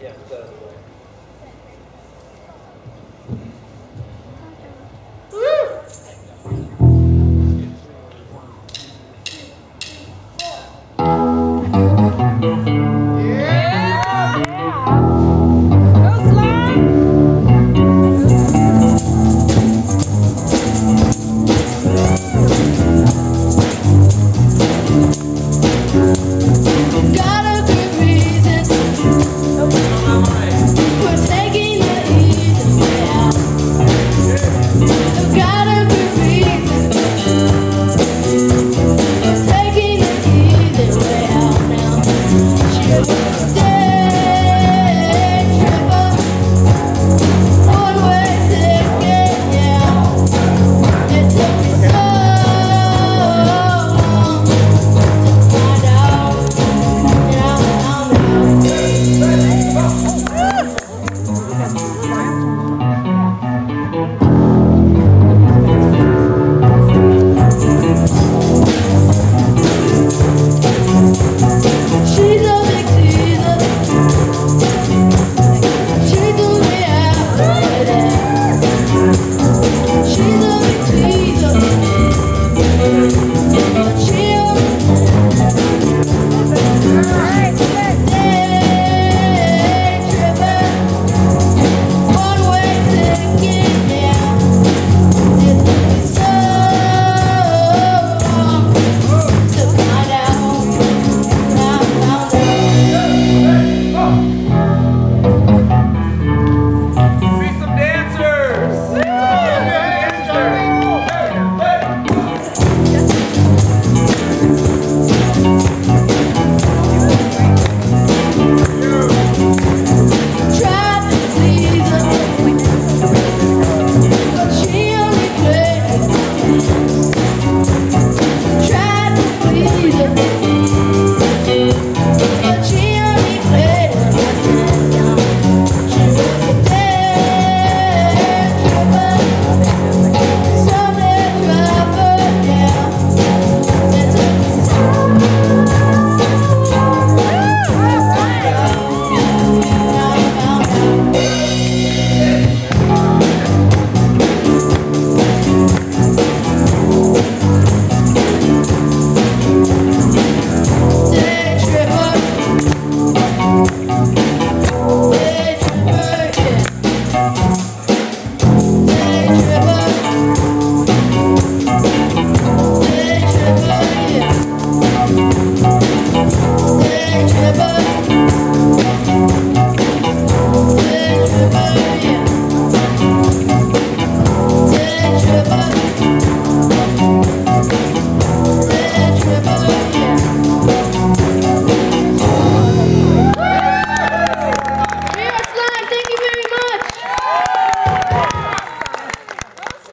Yeah, it does. yeah, yeah.